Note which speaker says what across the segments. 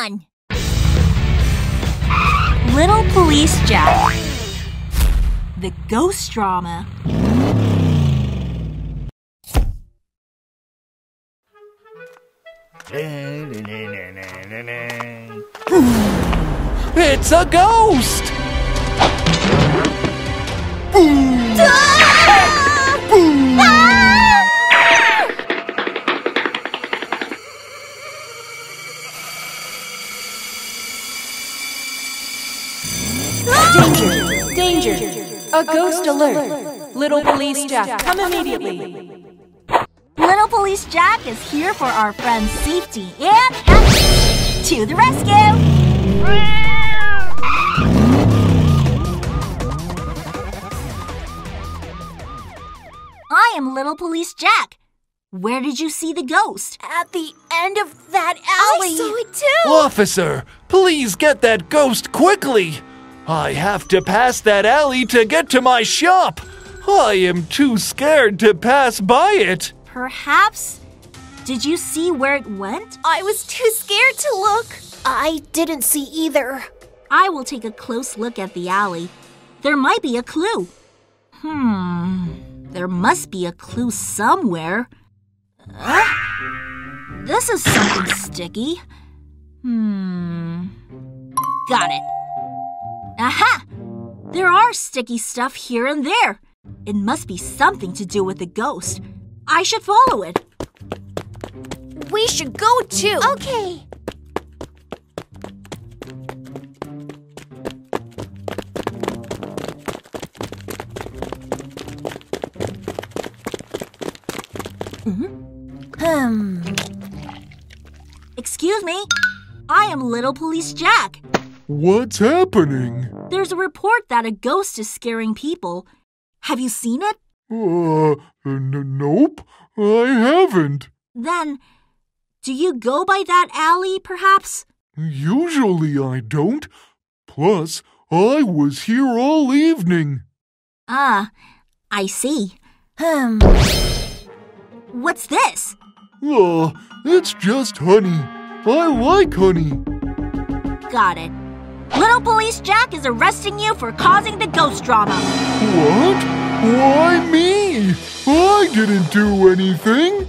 Speaker 1: on! Little Police Jack. The Ghost Drama.
Speaker 2: It's a ghost!
Speaker 3: Danger! Danger! A ghost alert! Little Police Jack, come immediately!
Speaker 1: Little Police Jack is here for our friend's safety and happiness. To the rescue! I am Little Police Jack. Where did you see the ghost?
Speaker 4: At the end of that alley.
Speaker 1: I saw it too.
Speaker 2: Officer, please get that ghost quickly! I have to pass that alley to get to my shop! I am too scared to pass by it!
Speaker 1: Perhaps. Did you see where it went?
Speaker 4: I was too scared to look. I didn't see either.
Speaker 1: I will take a close look at the alley. There might be a clue. Hmm. There must be a clue somewhere. Huh? This is something sticky. Hmm. Got it. Aha! There are sticky stuff here and there. It must be something to do with the ghost. I should follow it.
Speaker 4: We should go too.
Speaker 1: Okay.
Speaker 4: Hmm.
Speaker 1: Excuse me. I am Little Police Jack.
Speaker 5: What's happening?
Speaker 1: There's a report that a ghost is scaring people. Have you seen it?
Speaker 5: Uh, nope, I haven't.
Speaker 1: Then, do you go by that alley, perhaps?
Speaker 5: Usually I don't. Plus, I was here all evening.
Speaker 1: Ah, I see.
Speaker 4: Hmm.
Speaker 1: What's this?
Speaker 5: Uh, it's just honey. I like honey.
Speaker 1: Got it. Little Police Jack is arresting you for causing the ghost drama.
Speaker 5: What? Why me? I didn't do anything.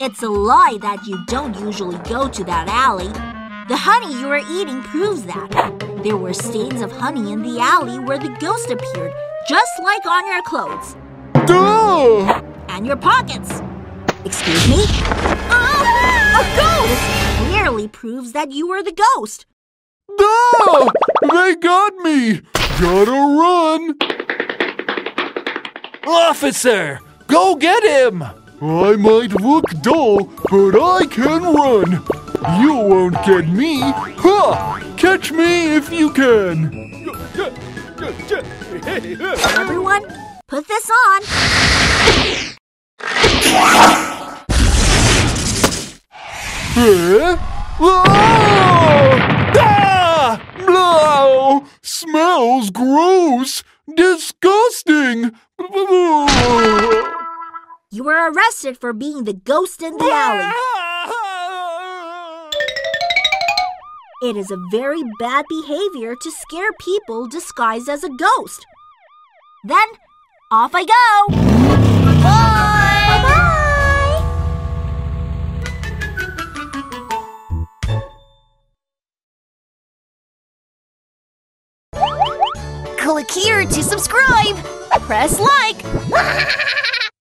Speaker 1: It's a lie that you don't usually go to that alley. The honey you are eating proves that. There were stains of honey in the alley where the ghost appeared, just like on your clothes
Speaker 5: Duh!
Speaker 1: and your pockets. Excuse me?
Speaker 4: Oh, a ghost!
Speaker 1: Clearly proves that you were the ghost.
Speaker 5: Duh! They got me! Gotta run!
Speaker 2: Officer, go get him!
Speaker 5: I might look dull, but I can run. You won't get me. Ha! Catch me if you can.
Speaker 1: Everyone, put this on.
Speaker 5: Eh? Ah! Ah! No! Smells gross! Disgusting!
Speaker 1: You were arrested for being the ghost in the alley. It is a very bad behavior to scare people disguised as a ghost. Then, off I go. Bye.
Speaker 4: Click here to subscribe. Press like.